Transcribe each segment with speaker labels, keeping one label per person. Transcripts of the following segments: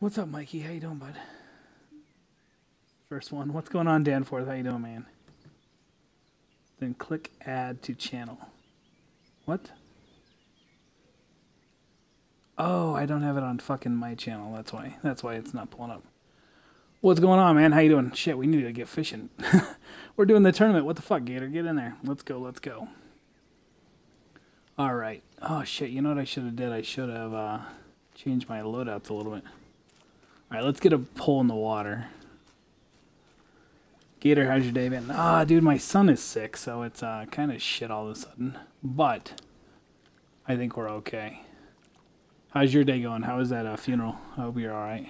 Speaker 1: What's up, Mikey? How you doing, bud? First one. What's going on, Danforth? How you doing, man? Then click add to channel. What? Oh, I don't have it on fucking my channel. That's why. That's why it's not pulling up. What's going on, man? How you doing? Shit, we need to get fishing. We're doing the tournament. What the fuck, Gator? Get in there. Let's go. Let's go. All right. Oh shit. You know what I should have did? I should have uh, changed my loadouts a little bit. All right. Let's get a pull in the water. Gator, how's your day been? Ah, dude, my son is sick, so it's uh, kind of shit all of a sudden. But I think we're okay. How's your day going? How was that uh, funeral? I hope you're all right.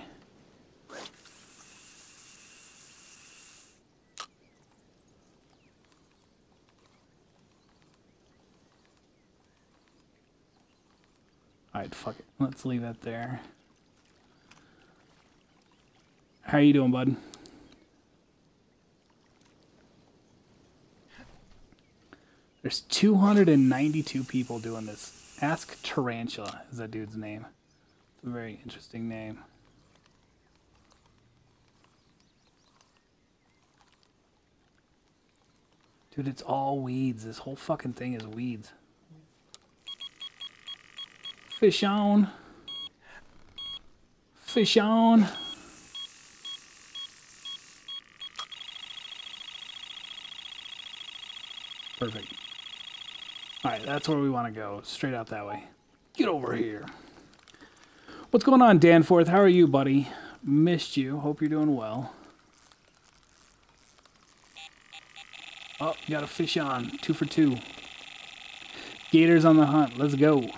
Speaker 1: Alright, fuck it. Let's leave that there. How you doing, bud? There's 292 people doing this. Ask Tarantula is that dude's name. It's a very interesting name. Dude, it's all weeds. This whole fucking thing is weeds. Fish on. Fish on. Perfect. Alright, that's where we want to go. Straight out that way. Get over here. What's going on, Danforth? How are you, buddy? Missed you. Hope you're doing well. Oh, got a fish on. Two for two. Gators on the hunt. Let's go.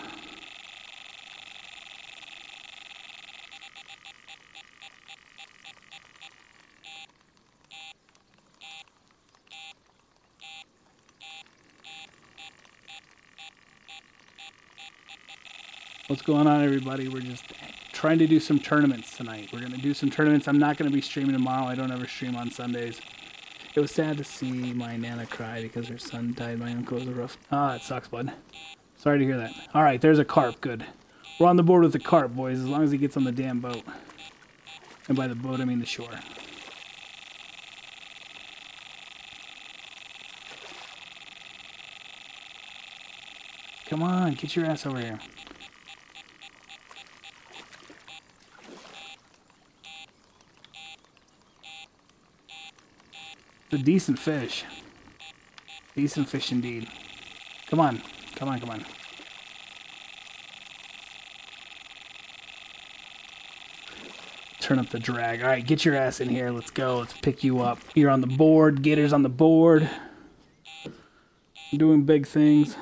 Speaker 1: What's going on, everybody? We're just trying to do some tournaments tonight. We're going to do some tournaments. I'm not going to be streaming tomorrow. I don't ever stream on Sundays. It was sad to see my Nana cry because her son died. My uncle was a rough... Ah, it sucks, bud. Sorry to hear that. All right, there's a carp. Good. We're on the board with the carp, boys, as long as he gets on the damn boat. And by the boat, I mean the shore. Come on, get your ass over here. A decent fish. Decent fish indeed. Come on. Come on, come on. Turn up the drag. All right, get your ass in here. Let's go. Let's pick you up. You're on the board. Gator's on the board. Doing big things.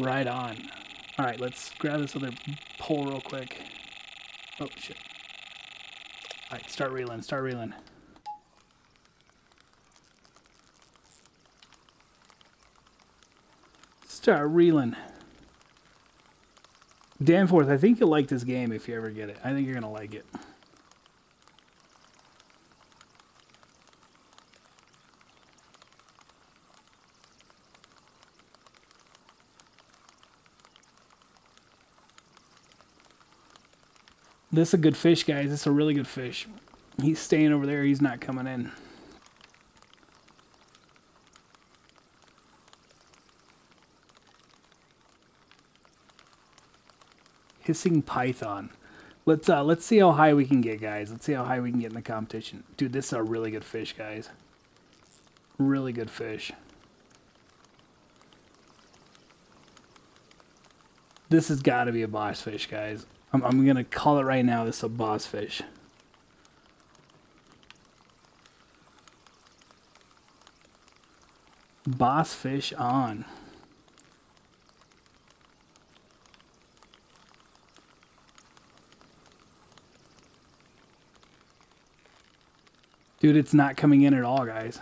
Speaker 1: Right on. All right, let's grab this other pole real quick. Oh, shit. Start reeling, start reeling. Start reeling. Danforth, I think you'll like this game if you ever get it. I think you're going to like it. This is a good fish, guys. This is a really good fish. He's staying over there. He's not coming in. Hissing python. Let's uh let's see how high we can get, guys. Let's see how high we can get in the competition. Dude, this is a really good fish, guys. Really good fish. This has got to be a boss fish, guys. I'm, I'm going to call it right now. This is a boss fish. Boss fish on. Dude, it's not coming in at all, guys.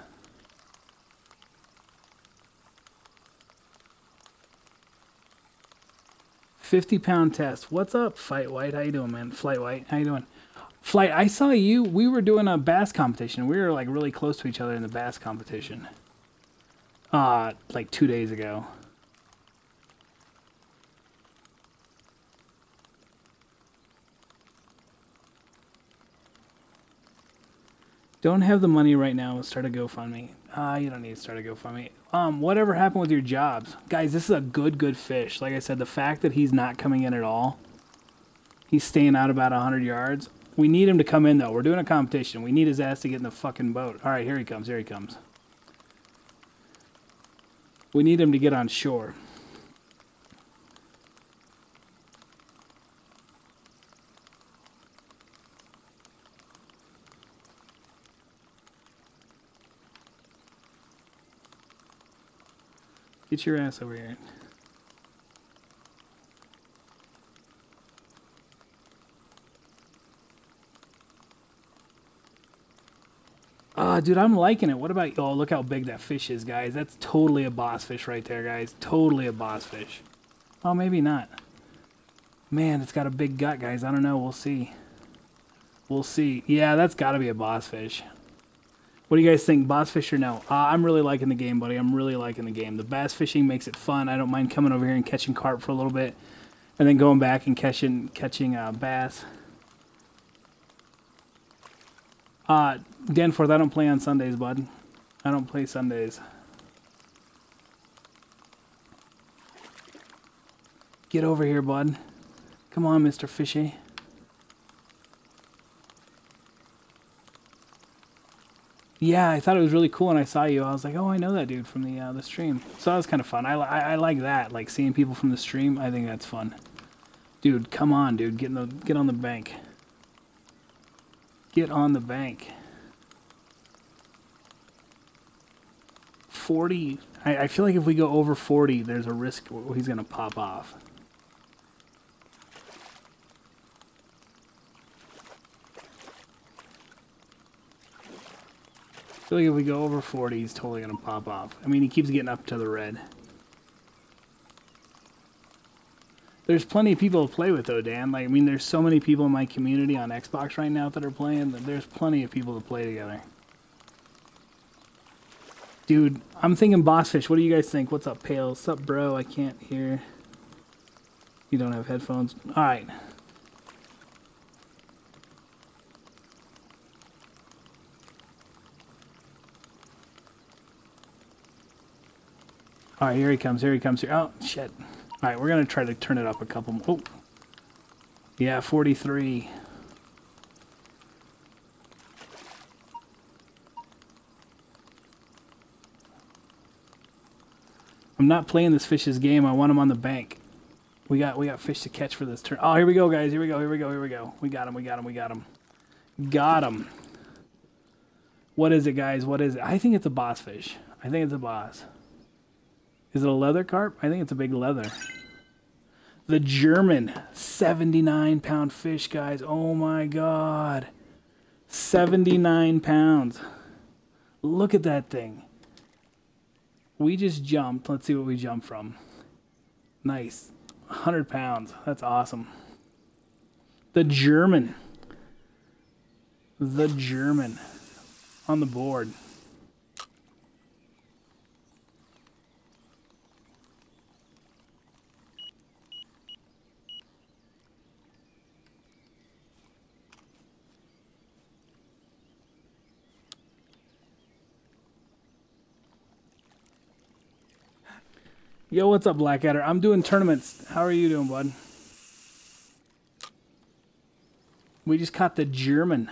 Speaker 1: 50 pound test. What's up, Fight White? How you doing, man? Flight White, how you doing? Flight, I saw you. We were doing a bass competition. We were like really close to each other in the bass competition. Uh, like two days ago. Don't have the money right now. Start a GoFundMe. Ah, uh, you don't need to start a GoFundMe. Um, whatever happened with your jobs, guys? This is a good, good fish. Like I said, the fact that he's not coming in at all, he's staying out about hundred yards. We need him to come in though. We're doing a competition. We need his ass to get in the fucking boat. All right, here he comes. Here he comes. We need him to get on shore. Get your ass over here. Ah, uh, dude, I'm liking it. What about y'all? Look how big that fish is, guys. That's totally a boss fish right there, guys. Totally a boss fish. Oh, maybe not. Man, it's got a big gut, guys. I don't know. We'll see. We'll see. Yeah, that's got to be a boss fish. What do you guys think, bass fish or no? Uh, I'm really liking the game, buddy. I'm really liking the game. The bass fishing makes it fun. I don't mind coming over here and catching carp for a little bit, and then going back and catching catching uh, bass. Uh, Danforth, I don't play on Sundays, bud. I don't play Sundays. Get over here, bud. Come on, Mr. Fishy. Yeah, I thought it was really cool, when I saw you. I was like, oh, I know that dude from the uh, the stream. So that was kind of fun. I, I, I like that, like seeing people from the stream. I think that's fun. Dude, come on, dude, get in the get on the bank. Get on the bank. Forty. I, I feel like if we go over forty, there's a risk he's gonna pop off. Feel like if we go over 40, he's totally going to pop off. I mean, he keeps getting up to the red. There's plenty of people to play with, though, Dan. Like, I mean, there's so many people in my community on Xbox right now that are playing. That there's plenty of people to play together. Dude, I'm thinking boss fish. What do you guys think? What's up, Pale? What's up, bro? I can't hear. You don't have headphones. All right. All right, here he comes. Here he comes. Here. Oh, shit. All right, we're going to try to turn it up a couple more. Oh. Yeah, 43. I'm not playing this fish's game. I want him on the bank. We got we got fish to catch for this turn. Oh, here we go, guys. Here we go. Here we go. Here we go. We got him. We got him. We got him. Got him. What is it, guys? What is it? I think it's a boss fish. I think it's a boss. Is it a leather carp? I think it's a big leather. The German 79 pound fish, guys. Oh my god. 79 pounds. Look at that thing. We just jumped. Let's see what we jumped from. Nice. 100 pounds. That's awesome. The German. The German on the board. Yo, what's up, Blackadder? I'm doing tournaments. How are you doing, bud? We just caught the German.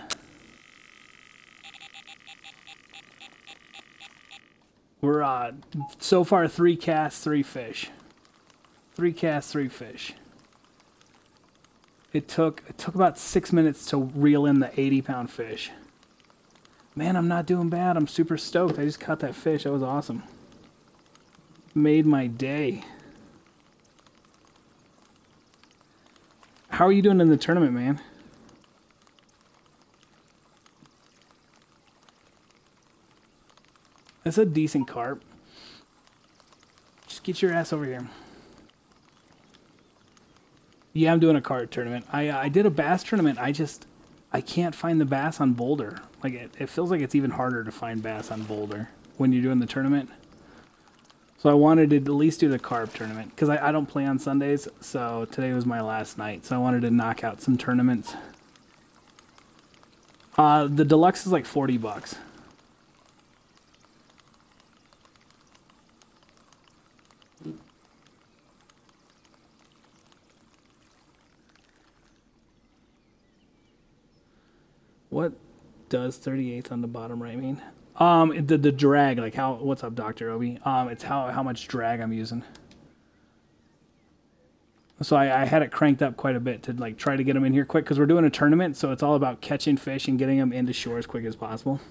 Speaker 1: We're uh, so far three casts, three fish. Three casts, three fish. It took it took about six minutes to reel in the 80 pound fish. Man, I'm not doing bad. I'm super stoked. I just caught that fish. That was awesome made my day. How are you doing in the tournament, man? That's a decent carp. Just get your ass over here. Yeah, I'm doing a carp tournament. I uh, I did a bass tournament. I just I can't find the bass on Boulder. Like it, it feels like it's even harder to find bass on Boulder when you're doing the tournament. So I wanted to at least do the carp tournament because I, I don't play on Sundays. So today was my last night. So I wanted to knock out some tournaments. Uh, the deluxe is like 40 bucks. What does 38th on the bottom right mean? Um, the the drag, like how? What's up, Doctor Obi? Um, it's how how much drag I'm using. So I, I had it cranked up quite a bit to like try to get them in here quick because we're doing a tournament, so it's all about catching fish and getting them into shore as quick as possible.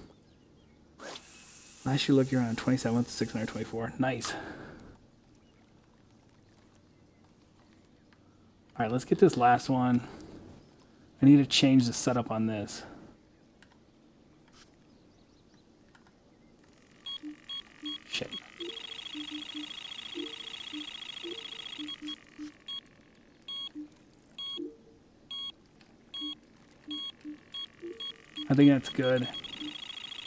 Speaker 1: Last year, look, you're on 27th, 624. Nice. All right, let's get this last one. I need to change the setup on this. Shit. I think that's good.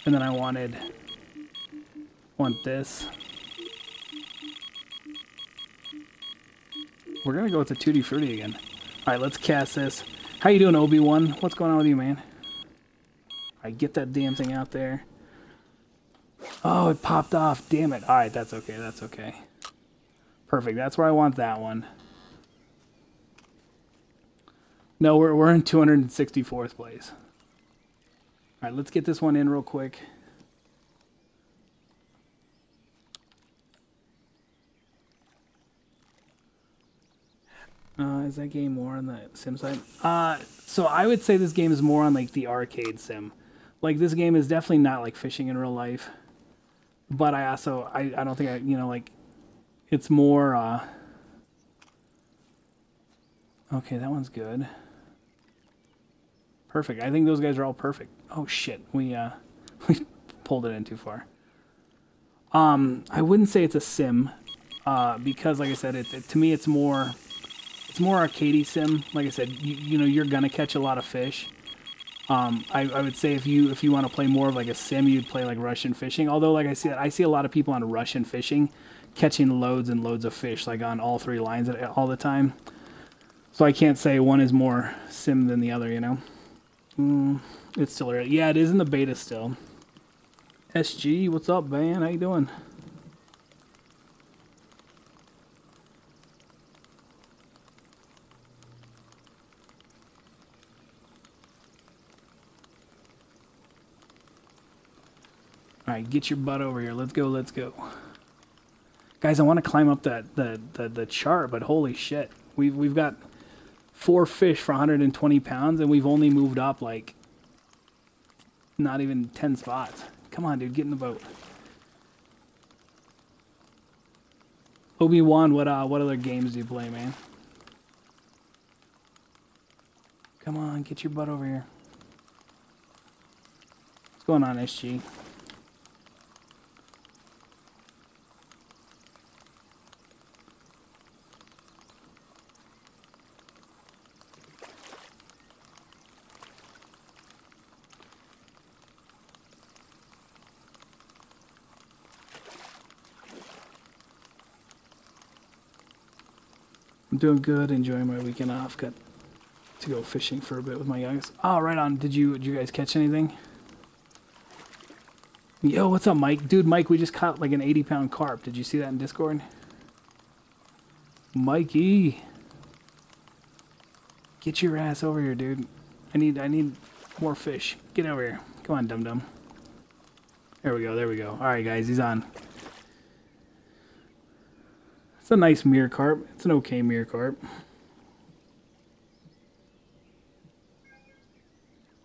Speaker 1: And then I wanted want this. We're gonna go with the Tutti Frutti again. Alright, let's cast this. How you doing, Obi-Wan? What's going on with you, man? Alright, get that damn thing out there. Oh, it popped off. Damn it. Alright, that's okay, that's okay. Perfect, that's where I want that one. No, we're, we're in 264th place. All right, let's get this one in real quick. Uh, is that game more on the sim side? Uh, so I would say this game is more on like the arcade sim. Like this game is definitely not like fishing in real life. But I also I, I don't think I you know like it's more uh Okay, that one's good. Perfect. I think those guys are all perfect. Oh shit, we uh, we pulled it in too far. Um, I wouldn't say it's a sim, uh, because like I said, it, it to me it's more, it's more arcadey sim. Like I said, you, you know you're gonna catch a lot of fish. Um, I, I would say if you if you want to play more of like a sim, you'd play like Russian fishing. Although like I see I see a lot of people on Russian fishing, catching loads and loads of fish like on all three lines all the time. So I can't say one is more sim than the other, you know. Mm, it's still early. Yeah, it is in the beta still. SG, what's up, man? How you doing? Alright, get your butt over here. Let's go, let's go. Guys, I want to climb up that the, the, the chart, but holy shit. We've, we've got four fish for 120 pounds, and we've only moved up like not even 10 spots. Come on, dude, get in the boat. Obi-Wan, what uh, what other games do you play, man? Come on, get your butt over here. What's going on, SG? I'm doing good, enjoying my weekend off. Got to go fishing for a bit with my youngest. Oh, right on. Did you did you guys catch anything? Yo, what's up, Mike? Dude, Mike, we just caught like an 80 pound carp. Did you see that in Discord? Mikey. Get your ass over here, dude. I need I need more fish. Get over here. Come on, dum dum. There we go, there we go. Alright guys, he's on. It's a nice mirror carp. It's an okay mirror carp.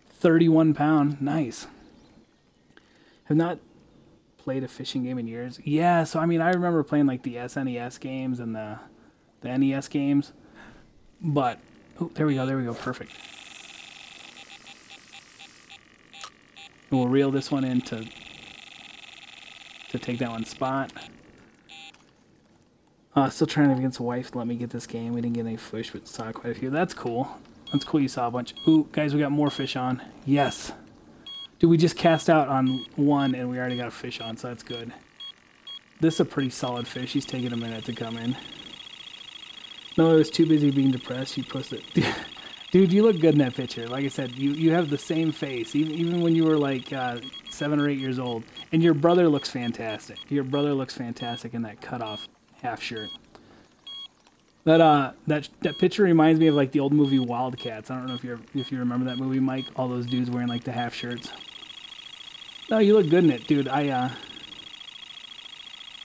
Speaker 1: 31 pound. Nice. Have not played a fishing game in years. Yeah, so I mean, I remember playing like the SNES games and the the NES games. But oh, there we go. There we go. Perfect. And we'll reel this one in to to take that one spot. Uh, still trying to against a wife to let me get this game. We didn't get any fish, but saw quite a few. That's cool. That's cool you saw a bunch. Ooh, guys, we got more fish on. Yes. Dude, we just cast out on one, and we already got a fish on, so that's good. This is a pretty solid fish. He's taking a minute to come in. No, I was too busy being depressed. You posted. Dude, you look good in that picture. Like I said, you, you have the same face, even, even when you were like uh, seven or eight years old. And your brother looks fantastic. Your brother looks fantastic in that cutoff half shirt. That uh that that picture reminds me of like the old movie Wildcats. I don't know if you if you remember that movie, Mike. All those dudes wearing like the half shirts. No, you look good in it, dude. I uh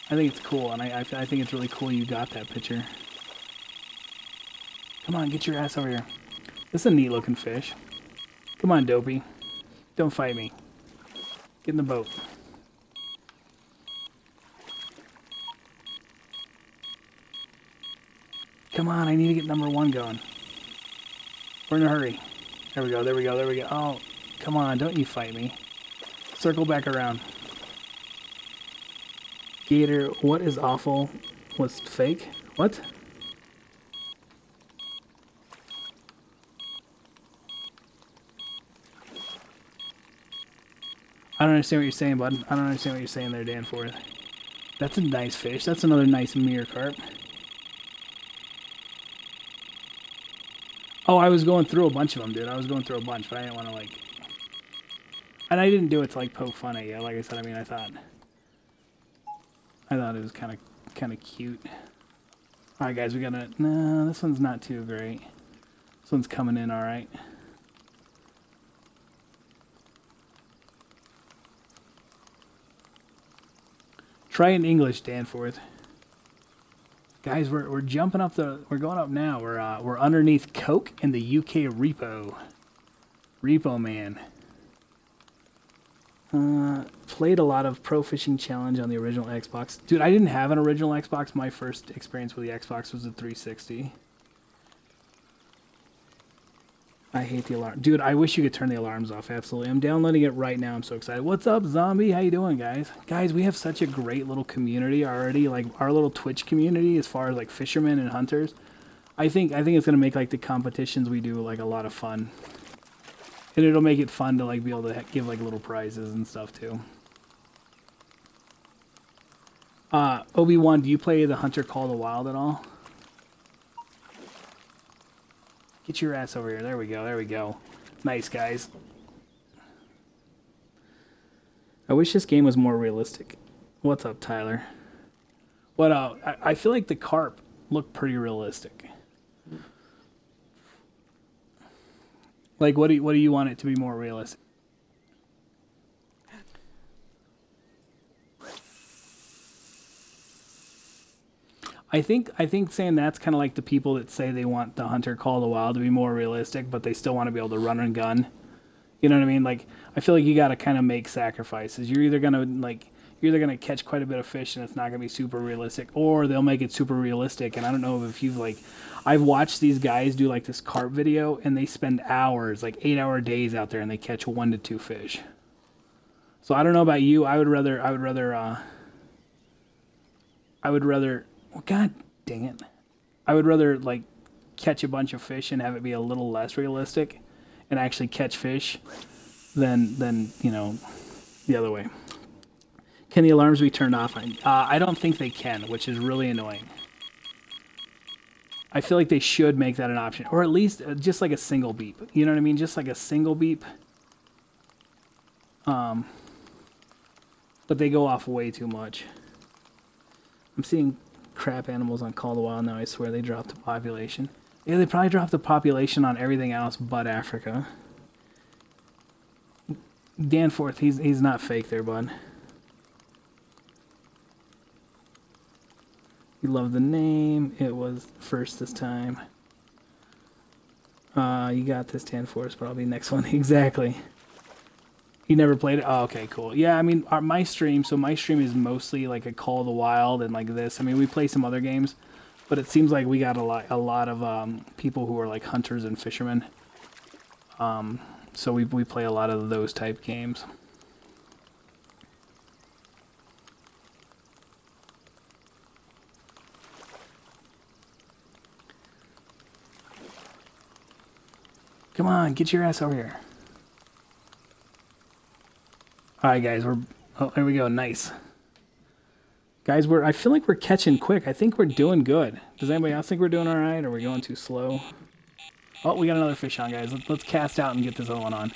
Speaker 1: I think it's cool, and I I, I think it's really cool you got that picture. Come on, get your ass over here. This is a neat looking fish. Come on, Dopey. Don't fight me. Get in the boat. Come on, I need to get number one going. We're in a hurry. There we go, there we go, there we go. Oh, come on, don't you fight me. Circle back around. Gator, what is awful was fake? What? I don't understand what you're saying, bud. I don't understand what you're saying there, Danforth. That's a nice fish. That's another nice mirror carp. Oh, I was going through a bunch of them, dude. I was going through a bunch, but I didn't want to, like... And I didn't do it to, like, poke fun at you. Like I said, I mean, I thought... I thought it was kind of kind of cute. Alright, guys, we gotta... No, this one's not too great. This one's coming in alright. Try in English, Danforth. Guys, we're, we're jumping up the... We're going up now. We're, uh, we're underneath Coke in the UK Repo. Repo Man. Uh, played a lot of Pro Fishing Challenge on the original Xbox. Dude, I didn't have an original Xbox. My first experience with the Xbox was the 360. I hate the alarm. Dude, I wish you could turn the alarms off. Absolutely. I'm downloading it right now. I'm so excited. What's up, Zombie? How you doing, guys? Guys, we have such a great little community already. Like, our little Twitch community as far as, like, fishermen and hunters. I think I think it's going to make, like, the competitions we do, like, a lot of fun. And it'll make it fun to, like, be able to give, like, little prizes and stuff, too. Uh, Obi-Wan, do you play the Hunter Call the Wild at all? Get your ass over here. There we go. There we go. Nice, guys. I wish this game was more realistic. What's up, Tyler? What, uh, I, I feel like the carp look pretty realistic. Like, what do you, what do you want it to be more realistic? I think I think saying that's kind of like the people that say they want the Hunter Call the Wild to be more realistic, but they still want to be able to run and gun. You know what I mean? Like I feel like you got to kind of make sacrifices. You're either gonna like you're either gonna catch quite a bit of fish and it's not gonna be super realistic, or they'll make it super realistic. And I don't know if you've like, I've watched these guys do like this carp video, and they spend hours, like eight hour days out there, and they catch one to two fish. So I don't know about you. I would rather I would rather uh, I would rather well, God dang it. I would rather like catch a bunch of fish and have it be a little less realistic and actually catch fish than than, you know, the other way. Can the alarms be turned off? Uh, I don't think they can, which is really annoying. I feel like they should make that an option, or at least uh, just like a single beep. You know what I mean? Just like a single beep. Um, but they go off way too much. I'm seeing crap animals on Call the Wild now. I swear they dropped the population. Yeah, they probably dropped the population on everything else but Africa. Danforth, he's he's not fake there, bud. You love the name. It was first this time. Uh, you got this Danforth, but I'll be next one. exactly. You never played it? Oh, okay, cool. Yeah, I mean, our, my stream, so my stream is mostly like a Call of the Wild and like this. I mean, we play some other games, but it seems like we got a lot, a lot of um, people who are like hunters and fishermen. Um, so we, we play a lot of those type games. Come on, get your ass over here. All right, guys, we're oh, there we go. Nice. Guys, we're I feel like we're catching quick. I think we're doing good. Does anybody else think we're doing all right? Or are we going too slow? Oh, we got another fish on, guys. Let's cast out and get this other one on.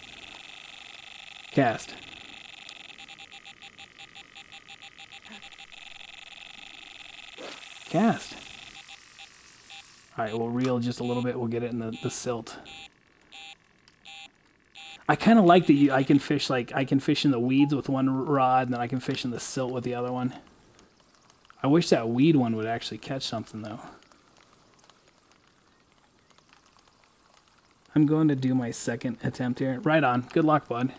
Speaker 1: Cast. Cast. Alright, we'll reel just a little bit. We'll get it in the, the silt. I kind of like that you, I can fish like I can fish in the weeds with one rod and then I can fish in the silt with the other one. I wish that weed one would actually catch something though. I'm going to do my second attempt here. Right on. Good luck, bud.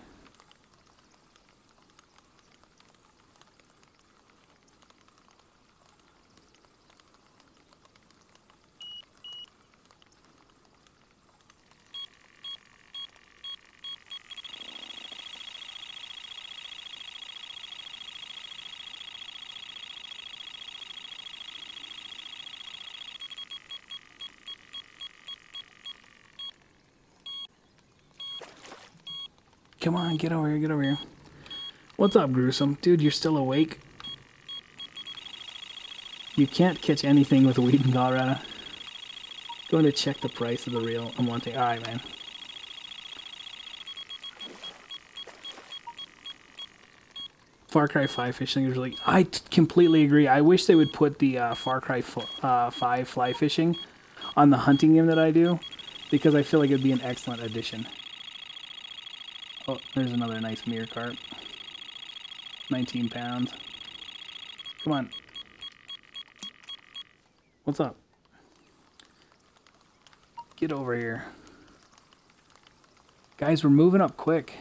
Speaker 1: Come on, get over here, get over here. What's up, Gruesome? Dude, you're still awake? You can't catch anything with weed in Colorado. Going to check the price of the reel. I'm wanting. Alright, man. Far Cry 5 fishing is really... I completely agree. I wish they would put the uh, Far Cry uh, 5 fly fishing on the hunting game that I do because I feel like it would be an excellent addition. Oh, there's another nice mirror carp. 19 pounds. Come on. What's up? Get over here. Guys, we're moving up quick.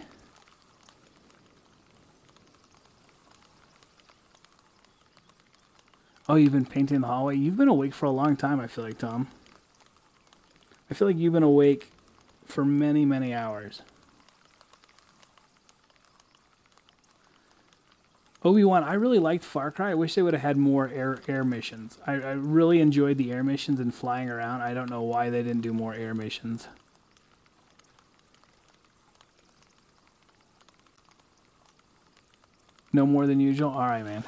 Speaker 1: Oh, you've been painting the hallway? You've been awake for a long time, I feel like, Tom. I feel like you've been awake for many, many hours. Obi-Wan, I really liked Far Cry. I wish they would have had more air air missions. I, I really enjoyed the air missions and flying around. I don't know why they didn't do more air missions. No more than usual? Alright, man.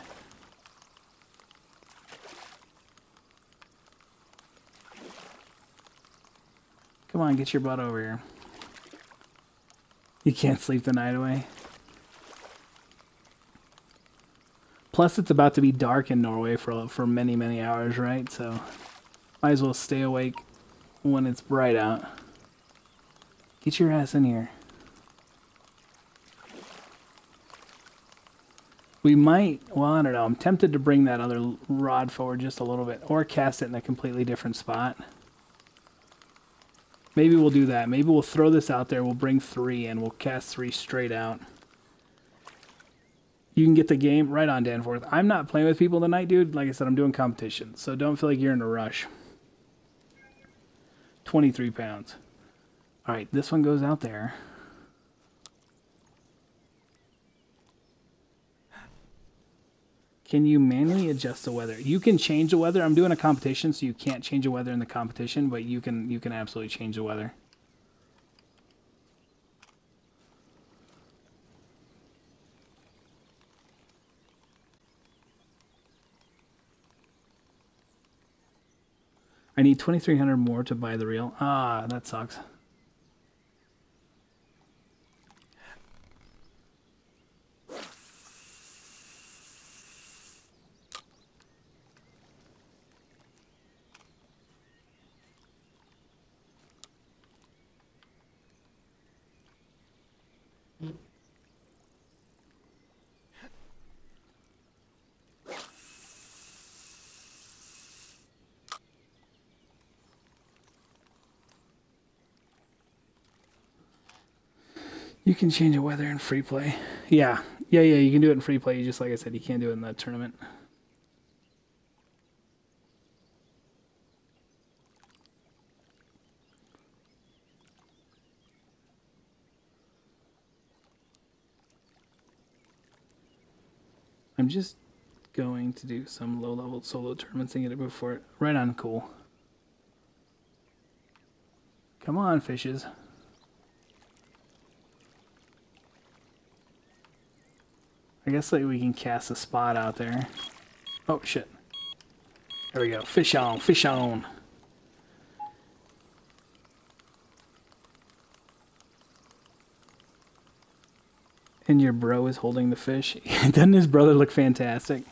Speaker 1: Come on, get your butt over here. You can't sleep the night away. Plus, it's about to be dark in Norway for for many many hours, right? So, might as well stay awake when it's bright out. Get your ass in here. We might, well, I don't know. I'm tempted to bring that other rod forward just a little bit or cast it in a completely different spot. Maybe we'll do that. Maybe we'll throw this out there. We'll bring three and we'll cast three straight out you can get the game right on Danforth. I'm not playing with people tonight, dude. Like I said, I'm doing competition, so don't feel like you're in a rush. 23 pounds. All right, this one goes out there. Can you manually adjust the weather? You can change the weather. I'm doing a competition, so you can't change the weather in the competition, but you can you can absolutely change the weather. I need 2300 more to buy the reel. Ah, that sucks. You can change the weather in free play. Yeah, yeah, yeah. You can do it in free play. Just like I said, you can't do it in the tournament. I'm just going to do some low-level solo tournaments and get it before it. Right on, cool. Come on, fishes. I guess like we can cast a spot out there. Oh shit. There we go. Fish on, fish on. And your bro is holding the fish. Doesn't his brother look fantastic?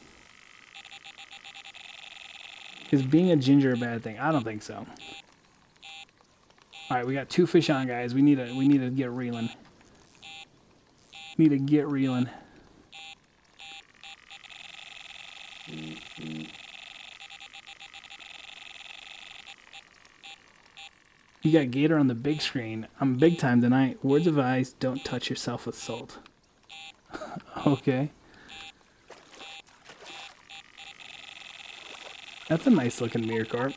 Speaker 1: Is being a ginger a bad thing? I don't think so. All right, we got two fish on, guys. We need to we need to get reeling. Need to get reeling. You got Gator on the big screen. I'm big time tonight. Words of advice: don't touch yourself with salt. okay. That's a nice looking mirror carp.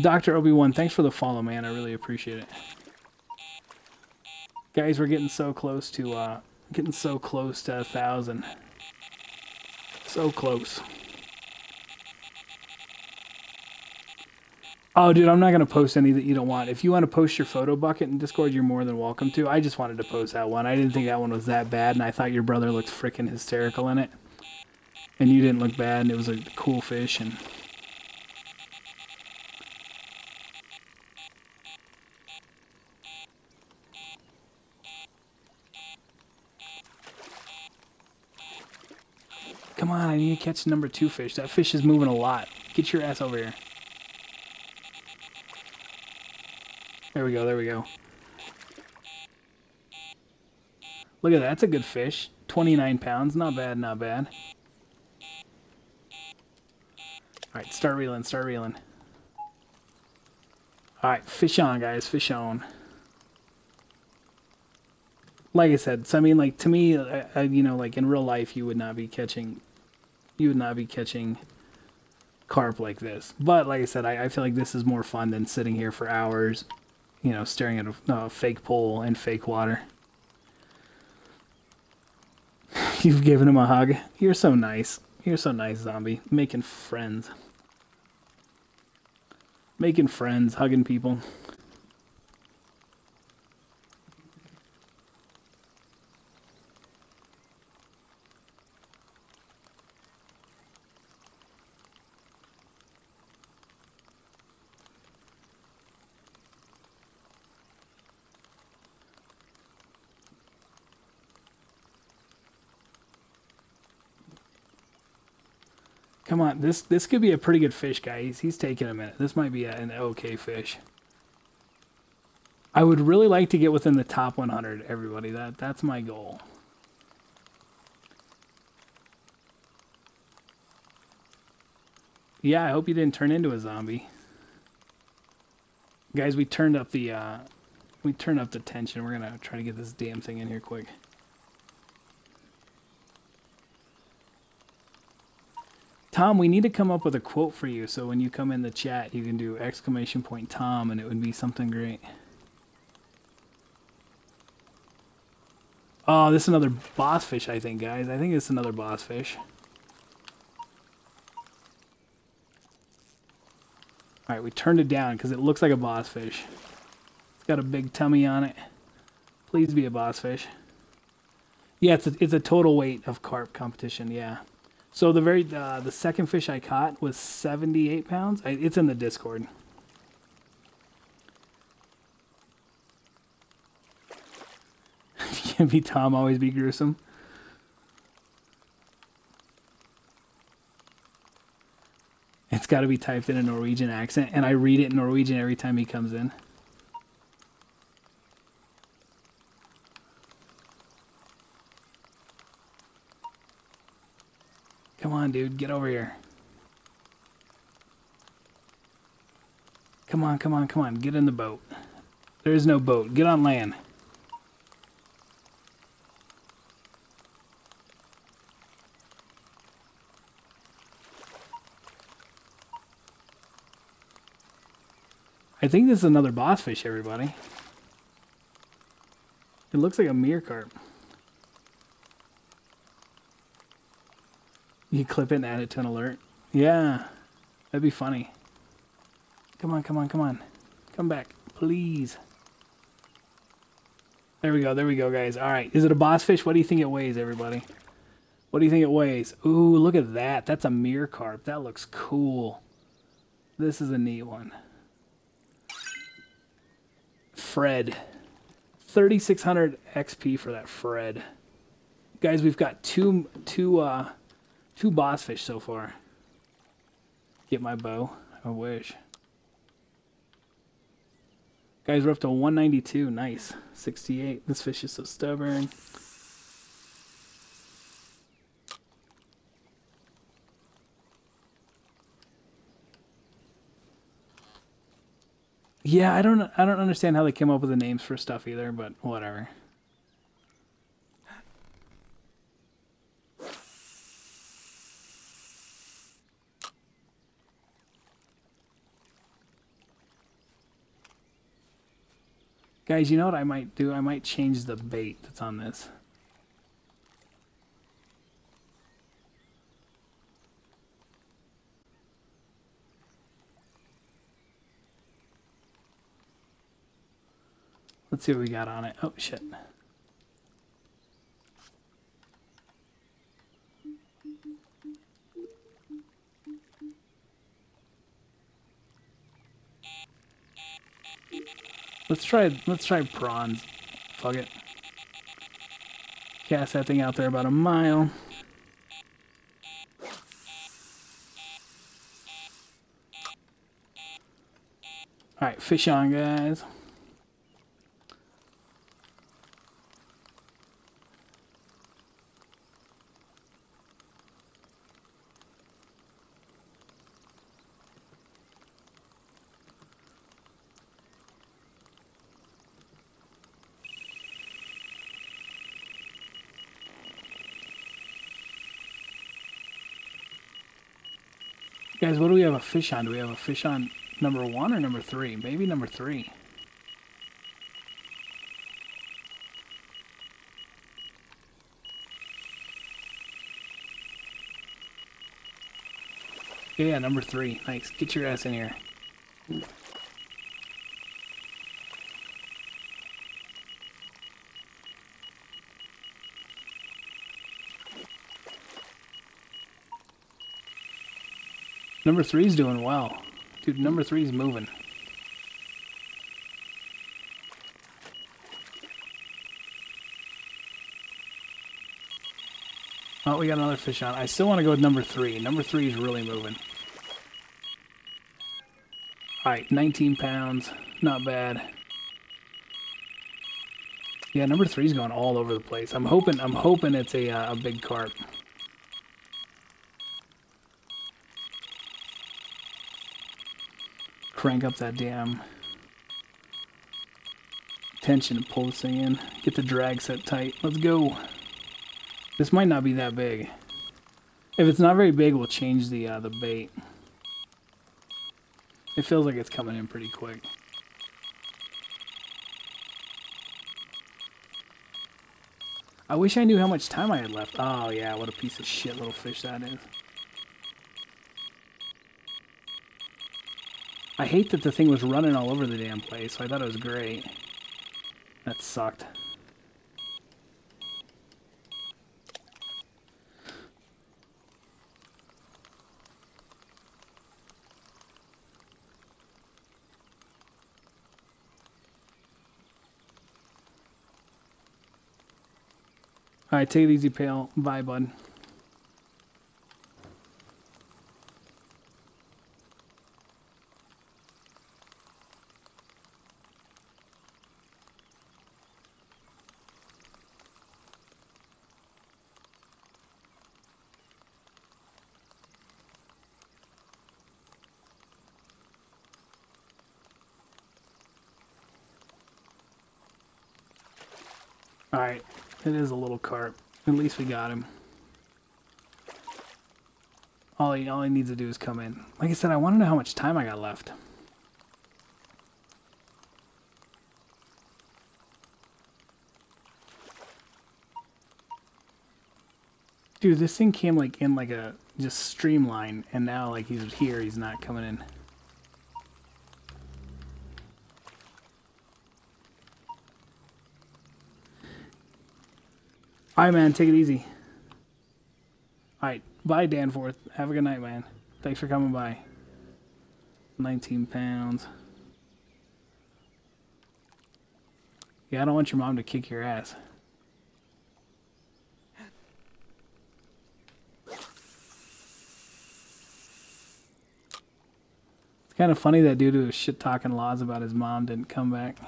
Speaker 1: Dr. Obi-Wan, thanks for the follow, man. I really appreciate it. Guys, we're getting so close to, uh, getting so close to a thousand. So close. Oh, dude, I'm not going to post any that you don't want. If you want to post your photo bucket in Discord, you're more than welcome to. I just wanted to post that one. I didn't think that one was that bad, and I thought your brother looked freaking hysterical in it. And you didn't look bad, and it was a cool fish, and... Come on, I need to catch number two fish. That fish is moving a lot. Get your ass over here. There we go, there we go. Look at that, that's a good fish. 29 pounds, not bad, not bad. Alright, start reeling, start reeling. Alright, fish on, guys, fish on. Like I said, so I mean, like, to me, I, I, you know, like, in real life, you would not be catching, you would not be catching carp like this. But, like I said, I, I feel like this is more fun than sitting here for hours you know, staring at a fake pole and fake water. You've given him a hug. You're so nice. You're so nice, zombie. Making friends. Making friends, hugging people. Come on, this this could be a pretty good fish, guys. He's taking a minute. This might be an okay fish. I would really like to get within the top 100, everybody. That That's my goal. Yeah, I hope you didn't turn into a zombie. Guys, we turned up the uh, we turned up the tension. We're gonna try to get this damn thing in here quick. Tom, we need to come up with a quote for you so when you come in the chat, you can do exclamation point Tom and it would be something great. Oh, this is another boss fish, I think, guys. I think it's another boss fish. Alright, we turned it down because it looks like a boss fish. It's got a big tummy on it. Please be a boss fish. Yeah, it's a, it's a total weight of carp competition, yeah. So the very uh, the second fish I caught was 78 pounds. I, it's in the Discord. Can't be Tom, always be gruesome. It's got to be typed in a Norwegian accent, and I read it in Norwegian every time he comes in. Come on, dude, get over here. Come on, come on, come on, get in the boat. There is no boat. Get on land. I think this is another boss fish, everybody. It looks like a mirror You clip it and add it to an alert. Yeah, that'd be funny. Come on, come on, come on. Come back, please. There we go, there we go, guys. All right, is it a boss fish? What do you think it weighs, everybody? What do you think it weighs? Ooh, look at that. That's a mirror carp. That looks cool. This is a neat one. Fred. 3600 XP for that Fred. Guys, we've got two two uh two boss fish so far. Get my bow. I wish. Guys, we're up to 192. Nice. 68. This fish is so stubborn. Yeah, I don't I don't understand how they came up with the names for stuff either, but whatever. Guys, you know what I might do? I might change the bait that's on this. Let's see what we got on it. Oh, shit. Let's try let's try prawns. Fuck it. Cast that thing out there about a mile. Alright, fish on guys. Guys, what do we have a fish on? Do we have a fish on number one or number three? Maybe number three. Yeah, number three. Nice. Get your ass in here. Number three's doing well. Dude, number three's moving. Oh, we got another fish on. I still want to go with number three. Number three is really moving. Alright, 19 pounds. Not bad. Yeah, number three's going all over the place. I'm hoping I'm hoping it's a, uh, a big carp. Crank up that damn tension and pull this thing in. Get the drag set tight. Let's go. This might not be that big. If it's not very big, we'll change the uh, the bait. It feels like it's coming in pretty quick. I wish I knew how much time I had left. Oh yeah, what a piece of shit little fish that is. I hate that the thing was running all over the damn place, so I thought it was great. That sucked. Alright, take it easy, pal. Bye, bud. Alright, it is a little carp. At least we got him. All he, all he needs to do is come in. Like I said, I want to know how much time I got left. Dude, this thing came like in like a just streamline, and now like he's here, he's not coming in. All right, man. Take it easy. All right. Bye, Danforth. Have a good night, man. Thanks for coming by. 19 pounds. Yeah, I don't want your mom to kick your ass. It's kind of funny that dude who was shit talking laws about his mom didn't come back.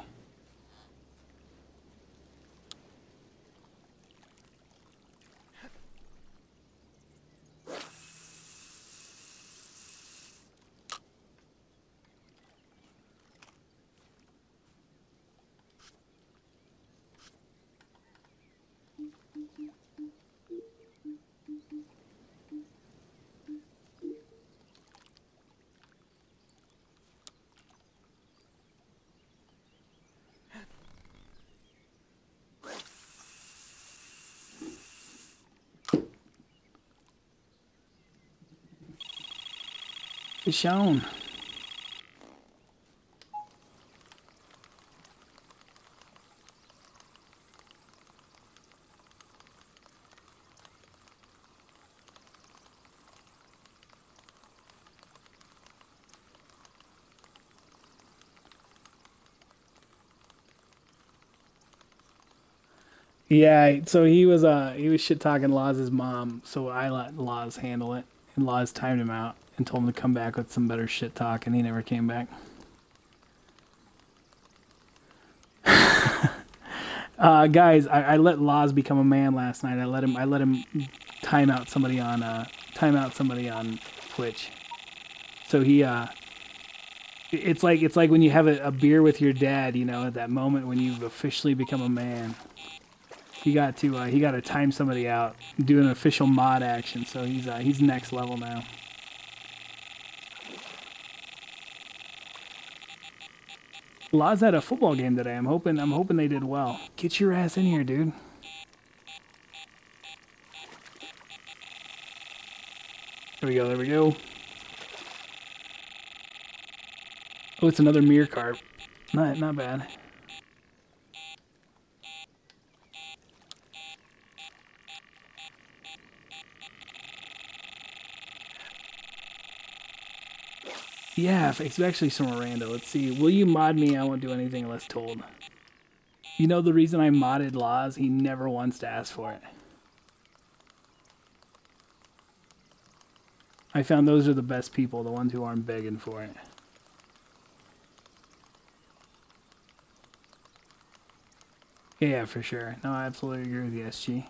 Speaker 1: On. Yeah, so he was uh he was shit talking Law's mom, so I let Laws handle it, and Laws timed him out and told him to come back with some better shit talk, and he never came back. uh, guys, I, I let Laws become a man last night. I let him I let him time out somebody on uh time out somebody on Twitch. So he uh it's like it's like when you have a, a beer with your dad, you know, at that moment when you've officially become a man he got to uh, he got to time somebody out, do an official mod action. So he's uh, he's next level now. Laws had a football game today. I'm hoping I'm hoping they did well. Get your ass in here, dude. There we go. There we go. Oh, it's another mirror carp. Not not bad. Yeah, especially some rando. Let's see. Will you mod me? I won't do anything unless told. You know the reason I modded Laws? He never wants to ask for it. I found those are the best people, the ones who aren't begging for it. Yeah, for sure. No, I absolutely agree with you, SG.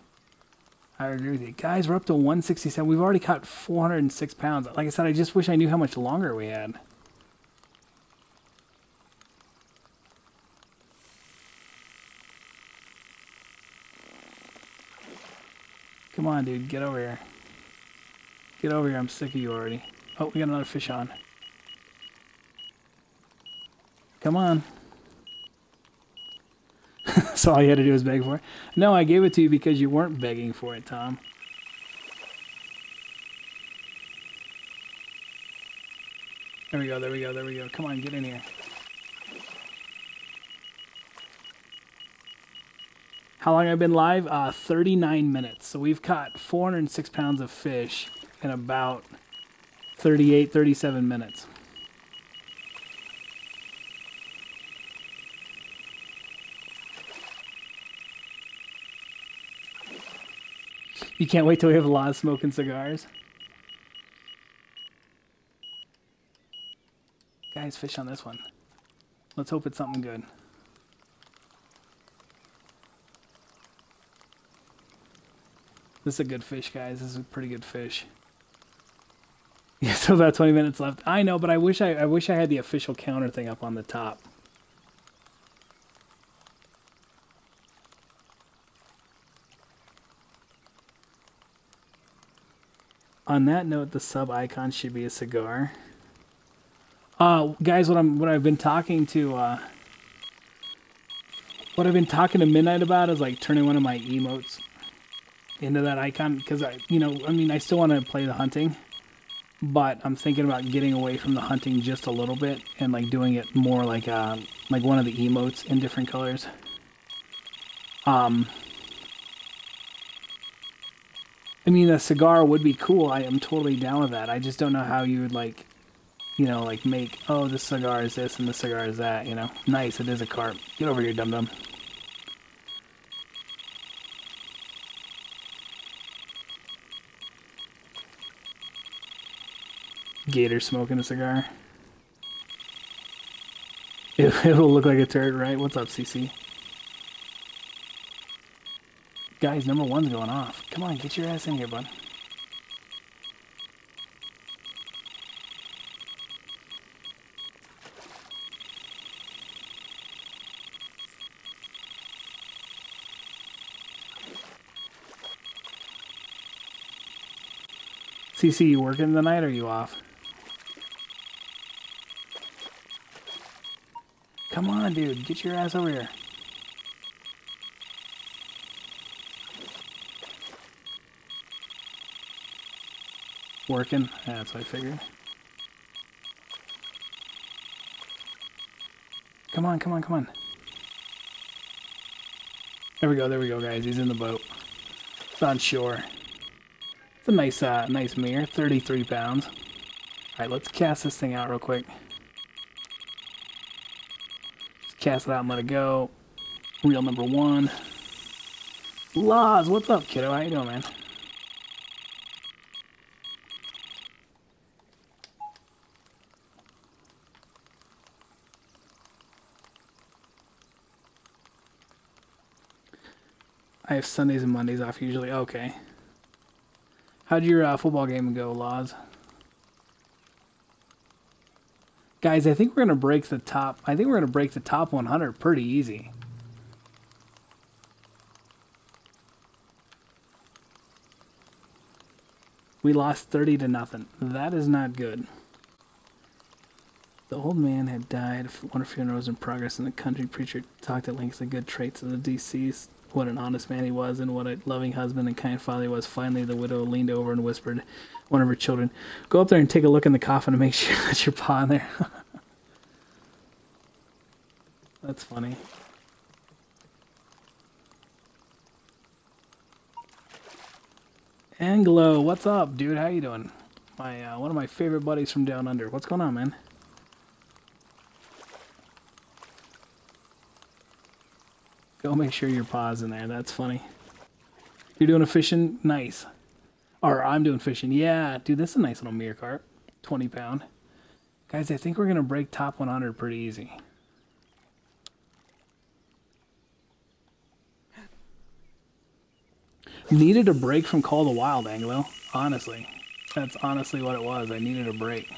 Speaker 1: I agree with you. Guys, we're up to 167. We've already caught 406 pounds. Like I said, I just wish I knew how much longer we had. Come on, dude. Get over here. Get over here. I'm sick of you already. Oh, we got another fish on. Come on. so all you had to do was beg for it? No, I gave it to you because you weren't begging for it, Tom. There we go, there we go, there we go. Come on, get in here. How long I've been live? Uh, 39 minutes. So we've caught 406 pounds of fish in about 38, 37 minutes. You can't wait till we have a lot of smoking cigars. Guys, fish on this one. Let's hope it's something good. This is a good fish, guys. This is a pretty good fish. Yeah, so about 20 minutes left. I know, but I wish I, I wish I had the official counter thing up on the top. On that note, the sub icon should be a cigar. Uh, guys, what I'm what I've been talking to uh, what I've been talking to Midnight about is like turning one of my emotes into that icon because I, you know, I mean, I still want to play the hunting, but I'm thinking about getting away from the hunting just a little bit and like doing it more like uh, like one of the emotes in different colors. Um, I mean, a cigar would be cool. I am totally down with that. I just don't know how you would like, you know, like make oh this cigar is this and this cigar is that. You know, nice. It is a carp. Get over here, dum dum. Gator smoking a cigar. It, it'll look like a turd, right? What's up, CC? Guys, number one's going off. Come on, get your ass in here, bud. CC, you working tonight or are you off? Come on, dude. Get your ass over here. Working? That's what I figured. Come on, come on, come on. There we go, there we go, guys. He's in the boat. It's on shore. It's a nice, uh, nice mirror, 33 pounds. All right, let's cast this thing out real quick. Just cast it out and let it go. Reel number one. Laws, what's up, kiddo? How you doing, man? I have Sundays and Mondays off usually. Okay. How'd your uh, football game go, Laws? Guys, I think we're to break the top. I think we're to break the top 100 pretty easy. We lost 30 to nothing. That is not good. The old man had died. One funeral was in progress, and the country preacher talked at length the good traits of the deceased what an honest man he was and what a loving husband and kind father he was. Finally, the widow leaned over and whispered, one of her children, Go up there and take a look in the coffin and make sure that your paw in there. That's funny. Anglo, what's up, dude? How you doing? My uh, one of my favorite buddies from down under. What's going on, man? Go make sure your paw's in there. That's funny. You're doing a fishing? Nice. Or I'm doing fishing. Yeah, dude, this is a nice little mirror carp. 20 pound. Guys, I think we're going to break top 100 pretty easy. Needed a break from Call the Wild, Anglo. Honestly. That's honestly what it was. I needed a break.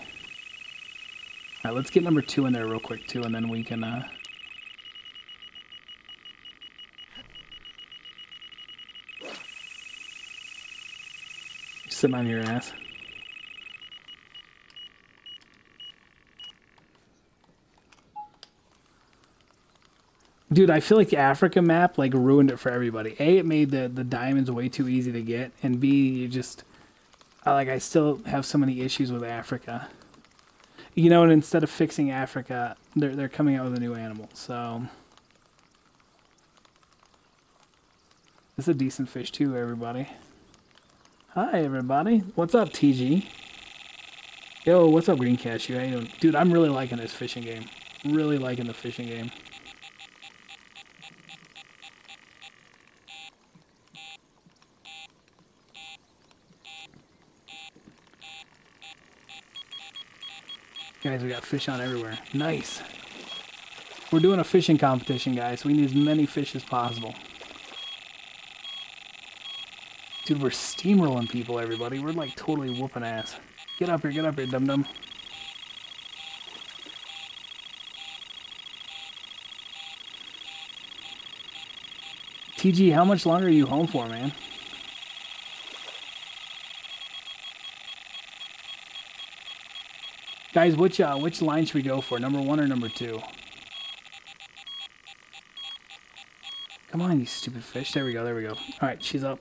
Speaker 1: Alright, let's get number two in there real quick, too, and then we can... Uh, sitting on your ass. Dude, I feel like the Africa map like ruined it for everybody. A, it made the the diamonds way too easy to get, and B, you just like I still have so many issues with Africa. You know, and instead of fixing Africa, they're they're coming out with a new animal. So this is a decent fish too, everybody. Hi, everybody. What's up, TG? Yo, what's up, Green Cashew? How you doing? Dude, I'm really liking this fishing game. Really liking the fishing game. Guys, we got fish on everywhere. Nice. We're doing a fishing competition, guys. We need as many fish as possible. Dude, we're steamrolling people, everybody. We're like totally whooping ass. Get up here, get up here, dum dum. TG, how much longer are you home for, man? Guys, which uh, which line should we go for? Number one or number two? Come on, you stupid fish. There we go, there we go. All right, she's up.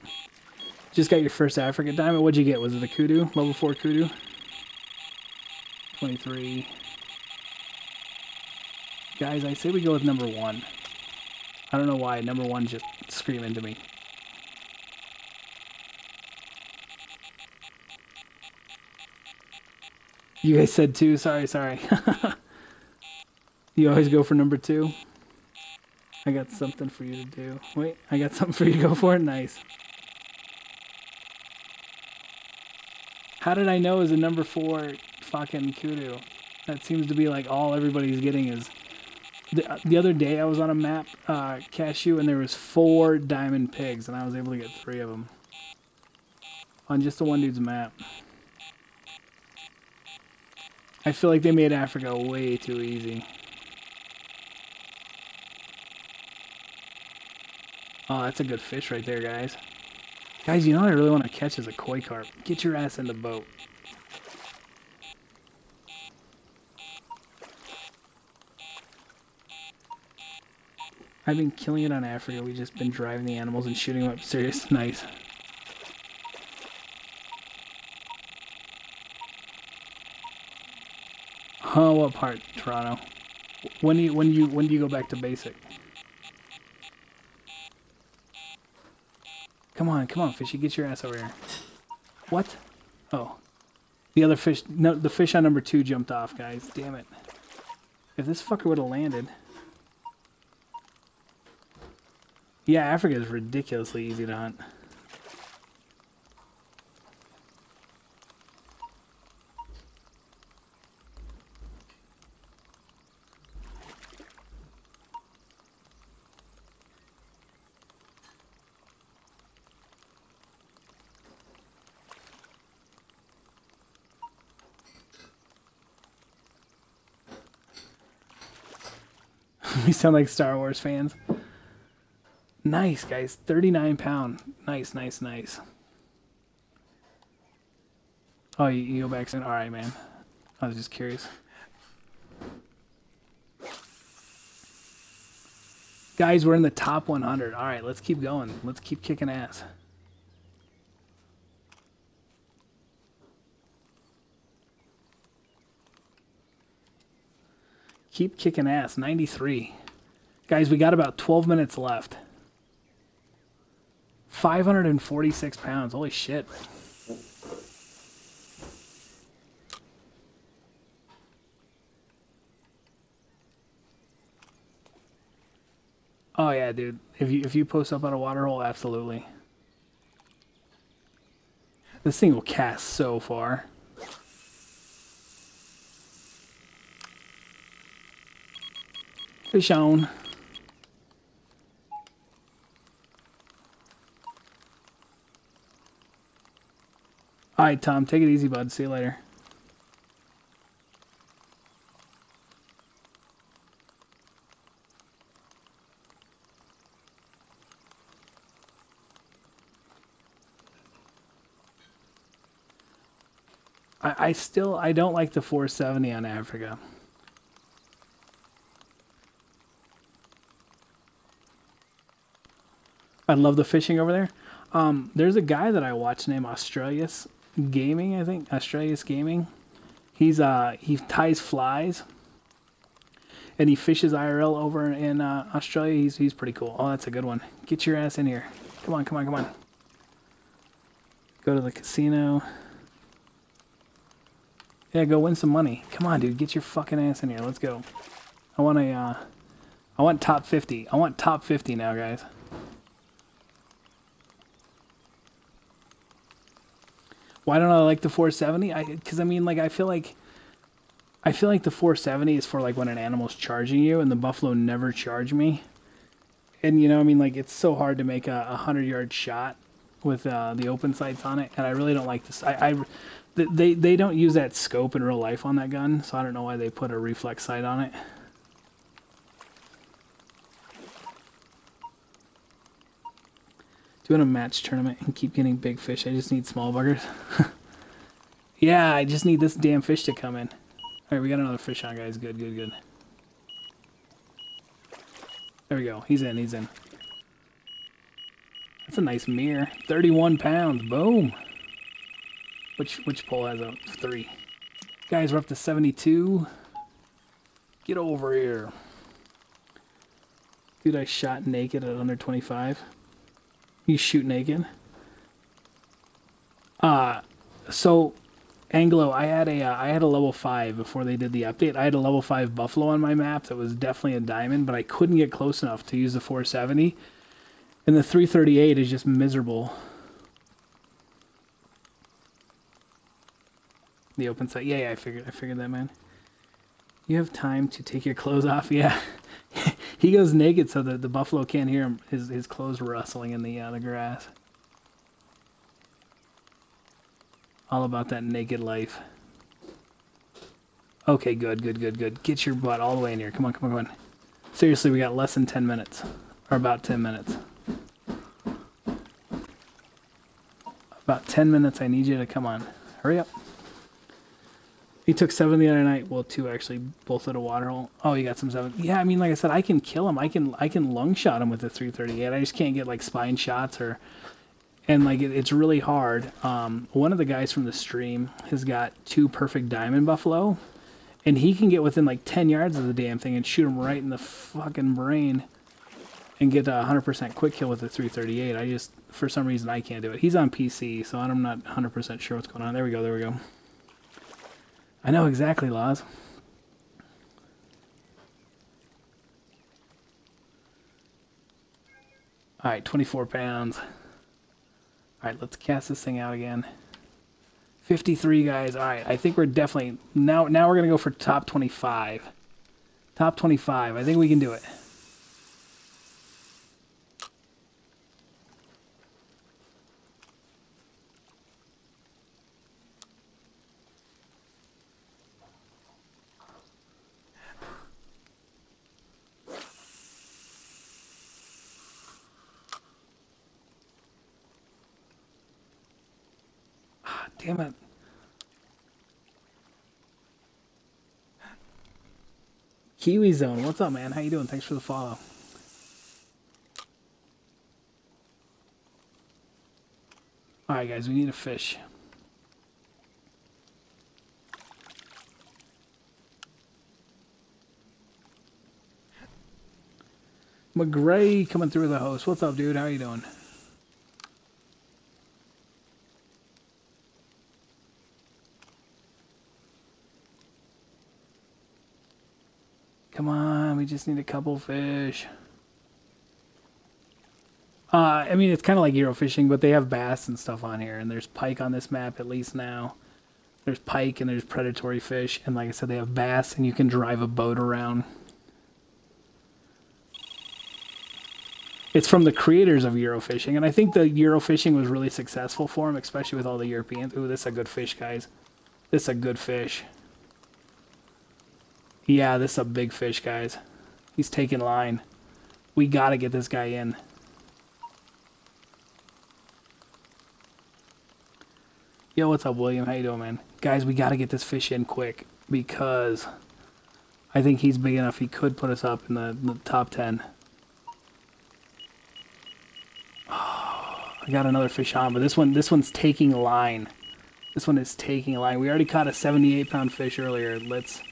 Speaker 1: Just got your first African diamond. What'd you get? Was it a kudu? Level 4 kudu? 23. Guys, I say we go with number one. I don't know why. Number one just screaming to me. You guys said two. Sorry, sorry. you always go for number two. I got something for you to do. Wait, I got something for you to go for. Nice. How did I know was a number four fucking kudu. That seems to be like all everybody's getting is. The, the other day I was on a map, uh, cashew, and there was four diamond pigs, and I was able to get three of them on just the one dude's map. I feel like they made Africa way too easy. Oh, that's a good fish right there, guys. Guys, you know what I really want to catch is a koi carp. Get your ass in the boat. I've been killing it on Africa. We've just been driving the animals and shooting them up serious. Nice. Huh, what part, Toronto? When do you when do you when do you go back to basic? Come on, come on, fishy, get your ass over here. What? Oh. The other fish no the fish on number two jumped off, guys. Damn it. If this fucker would have landed. Yeah, Africa is ridiculously easy to hunt. we sound like Star Wars fans. Nice, guys. 39 pound. Nice, nice, nice. Oh, you, you go back soon? Alright, man. I was just curious. Guys, we're in the top 100. Alright, let's keep going. Let's keep kicking ass. Keep kicking ass. 93. Guys, we got about 12 minutes left. 546 pounds. Holy shit. Oh yeah, dude. If you if you post up on a water hole, absolutely. This thing will cast so far. Fish on. All right, Tom, take it easy, bud. See you later. I, I still I don't like the 470 on Africa. I love the fishing over there. Um, there's a guy that I watch named Australius Gaming, I think. Australia's Gaming. He's uh he ties flies and he fishes IRL over in uh, Australia. He's he's pretty cool. Oh, that's a good one. Get your ass in here. Come on, come on, come on. Go to the casino. Yeah, go win some money. Come on, dude. Get your fucking ass in here. Let's go. I want a uh I want top 50. I want top 50 now, guys. Why don't I like the 470? I because I mean like I feel like I feel like the 470 is for like when an animal's charging you, and the buffalo never charge me. And you know, I mean, like it's so hard to make a, a hundred yard shot with uh, the open sights on it, and I really don't like this. I, I they they don't use that scope in real life on that gun, so I don't know why they put a reflex sight on it. Doing a match tournament and keep getting big fish. I just need small buggers. yeah, I just need this damn fish to come in. Alright, we got another fish on, guys. Good, good, good. There we go. He's in, he's in. That's a nice mirror. 31 pounds. Boom. Which which pole has a three? Guys, we're up to 72. Get over here. Dude, I shot naked at under 25. You shoot naked. Uh, so Anglo, I had a uh, I had a level five before they did the update. I had a level five buffalo on my map that was definitely a diamond, but I couldn't get close enough to use the 470. And the 338 is just miserable. The open side. Yeah, yeah, I figured I figured that, man. You have time to take your clothes off. Yeah. He goes naked so that the buffalo can't hear him his his clothes rustling in the uh, the grass. All about that naked life. Okay, good, good, good, good. Get your butt all the way in here. Come on, come on, come on. Seriously, we got less than 10 minutes. Or about 10 minutes. About 10 minutes, I need you to come on. Hurry up. He took seven the other night. Well, two actually, both at a water hole. Oh, you got some seven. Yeah, I mean, like I said, I can kill him. I can I can lung shot him with the 338. I just can't get like spine shots or, and like it, it's really hard. Um, one of the guys from the stream has got two perfect diamond buffalo, and he can get within like 10 yards of the damn thing and shoot him right in the fucking brain, and get a 100% quick kill with the 338. I just for some reason I can't do it. He's on PC, so I'm not 100% sure what's going on. There we go. There we go. I know exactly, Laws. Alright, 24 pounds. Alright, let's cast this thing out again. 53 guys. Alright, I think we're definitely... Now, now we're going to go for top 25. Top 25. I think we can do it. Damn it. Kiwi Zone, what's up, man? How you doing? Thanks for the follow. Alright, guys, we need a fish. McGray coming through the host. What's up, dude? How you doing? Come on, we just need a couple fish. Uh, I mean, it's kind of like Euro fishing, but they have bass and stuff on here, and there's pike on this map at least now. There's pike and there's predatory fish, and like I said, they have bass, and you can drive a boat around. It's from the creators of Eurofishing, and I think the Eurofishing was really successful for them, especially with all the Europeans. Ooh, this is a good fish, guys. This is a good fish. Yeah, this is a big fish, guys. He's taking line. We gotta get this guy in. Yo, what's up, William? How you doing, man? Guys, we gotta get this fish in quick because I think he's big enough. He could put us up in the, the top 10. Oh, I got another fish on, but this one, this one's taking line. This one is taking line. We already caught a 78 pound fish earlier. Let's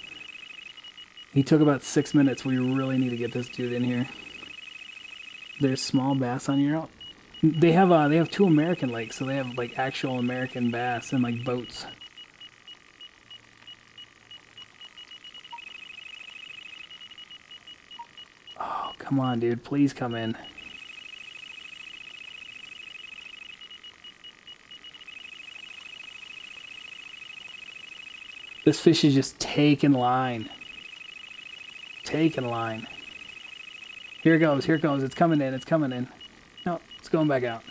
Speaker 1: he took about six minutes. We really need to get this dude in here. There's small bass on your. They have uh, they have two American lakes, so they have like actual American bass and like boats. Oh, come on, dude. Please come in. This fish is just taking line taking line. Here it goes, here it goes. It's coming in, it's coming in. No, it's going back out.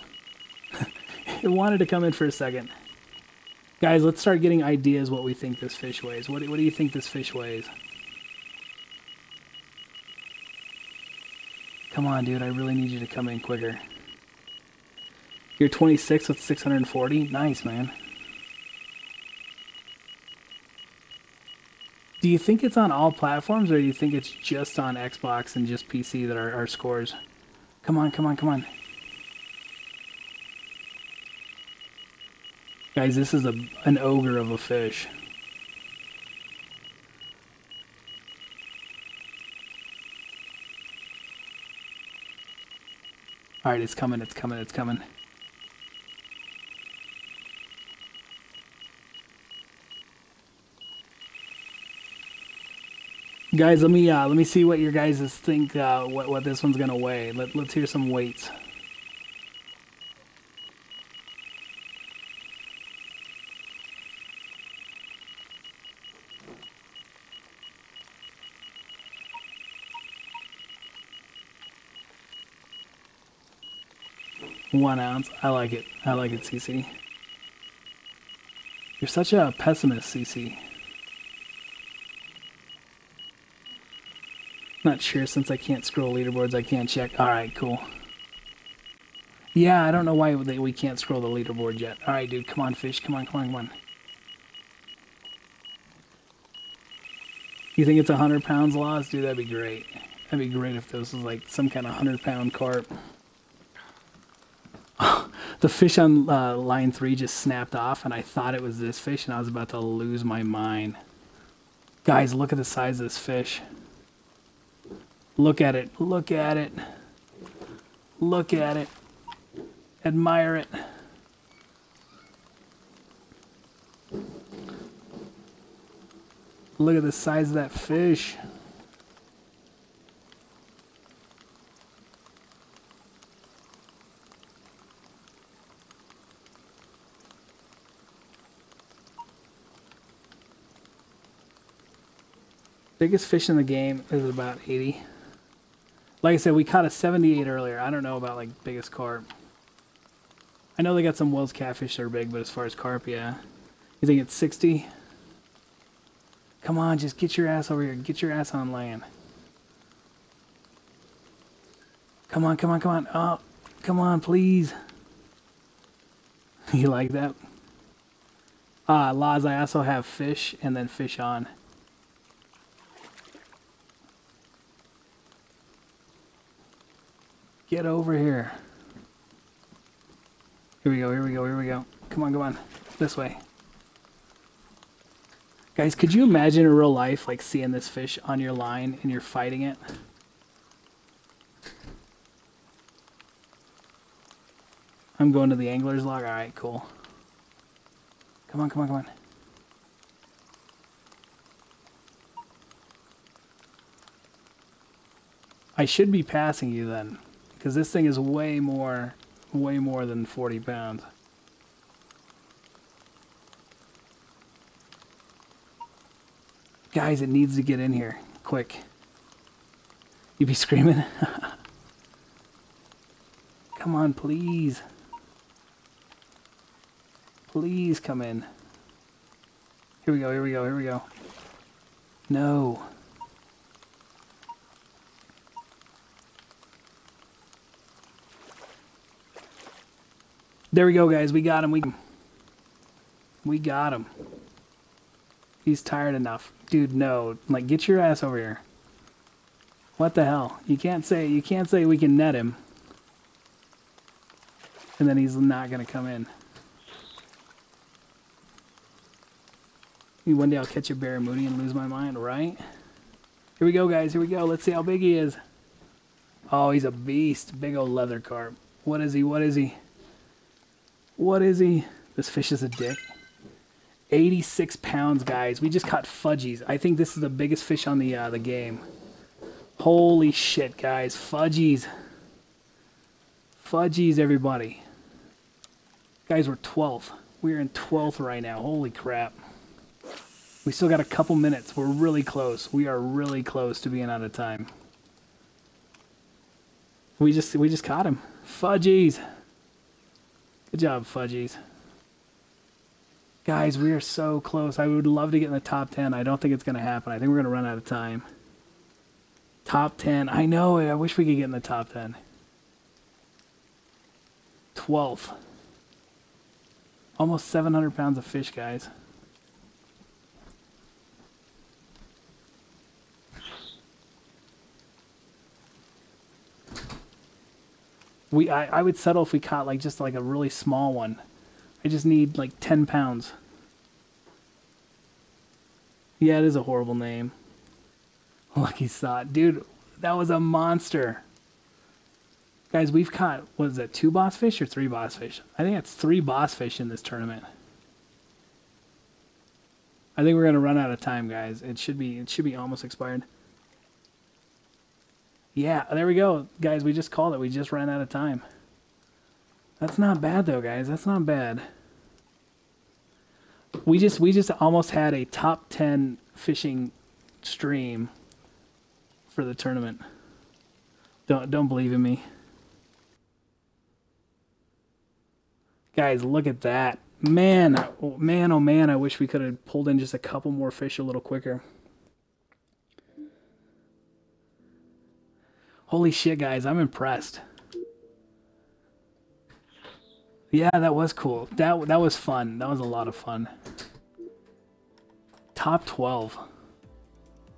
Speaker 1: it wanted to come in for a second. Guys, let's start getting ideas what we think this fish weighs. What, what do you think this fish weighs? Come on, dude. I really need you to come in quicker. You're 26 with 640? Nice, man. Do you think it's on all platforms, or do you think it's just on Xbox and just PC that are our scores? Come on, come on, come on. Guys, this is a an ogre of a fish. Alright, it's coming, it's coming, it's coming. Guys, let me uh, let me see what your guys think. Uh, what what this one's gonna weigh? Let let's hear some weights. One ounce. I like it. I like it, CC. You're such a pessimist, CC. Not sure since I can't scroll leaderboards, I can't check. Alright, cool. Yeah, I don't know why we can't scroll the leaderboard yet. Alright, dude, come on, fish. Come on, come on, come on. You think it's a 100 pounds lost? Dude, that'd be great. That'd be great if this was like some kind of 100 pound carp. the fish on uh, line 3 just snapped off and I thought it was this fish and I was about to lose my mind. Guys, look at the size of this fish. Look at it. Look at it. Look at it. Admire it. Look at the size of that fish. Biggest fish in the game is about 80. Like I said, we caught a 78 earlier. I don't know about like biggest carp. I know they got some Wels catfish that are big, but as far as carp, yeah. You think it's 60? Come on, just get your ass over here. Get your ass on land. Come on, come on, come on. Oh, come on, please. You like that? Ah, Laws, I also have fish and then fish on. Get over here. Here we go, here we go, here we go. Come on, come on. This way. Guys, could you imagine in real life, like, seeing this fish on your line and you're fighting it? I'm going to the angler's log. Alright, cool. Come on, come on, come on. I should be passing you then. Because this thing is way more, way more than 40 pounds. Guys, it needs to get in here. Quick. You be screaming? come on, please. Please come in. Here we go, here we go, here we go. No. There we go, guys. We got him. We, we got him. He's tired enough. Dude, no. Like, get your ass over here. What the hell? You can't say, you can't say we can net him. And then he's not going to come in. One day I'll catch a barramundi and lose my mind, right? Here we go, guys. Here we go. Let's see how big he is. Oh, he's a beast. Big old leather carp. What is he? What is he? What is he? This fish is a dick. 86 pounds, guys. We just caught fudgies. I think this is the biggest fish on the uh, the game. Holy shit, guys. Fudgies. Fudgies, everybody. Guys, we're 12th. We're in 12th right now. Holy crap. We still got a couple minutes. We're really close. We are really close to being out of time. We just we just caught him. Fudgies. Good job, Fudgies. Guys, we are so close. I would love to get in the top 10. I don't think it's going to happen. I think we're going to run out of time. Top 10. I know. I wish we could get in the top 10. 12th. Almost 700 pounds of fish, guys. We, I, I would settle if we caught like just like a really small one. I just need like 10 pounds. Yeah, it is a horrible name. Lucky Sot. Dude, that was a monster. Guys, we've caught, what is that, two boss fish or three boss fish? I think that's three boss fish in this tournament. I think we're going to run out of time, guys. It should be it should be almost expired. Yeah, there we go. Guys, we just called it. We just ran out of time. That's not bad though, guys. That's not bad. We just we just almost had a top 10 fishing stream for the tournament. Don't don't believe in me. Guys, look at that. Man, oh, man, oh man, I wish we could have pulled in just a couple more fish a little quicker. Holy shit, guys, I'm impressed. Yeah, that was cool. That that was fun. That was a lot of fun. Top 12.